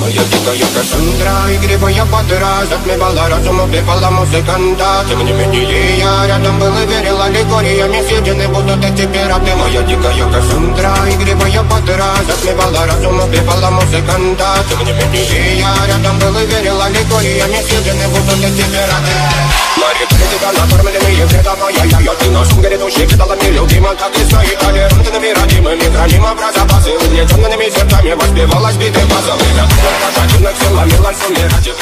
Моя дикая Кассандра, игривая подра Затмевала разум, убивала музыканта. Тем не менее я рядом был и верила Лигориями съедены будут эти пираты. Моя дикая Кассандра, игривая подра Затмевала разум, убивала музыканта. Тем не менее я рядом был и верила Лигориями съедены будут эти пираты. Мария, тебя накормленные предавая я Я ты нашим грядущий кидалами любима Так и стоит толерантными родимыми Храним образа базы Угнетенными сердцами Воспевалась биты базовые for me.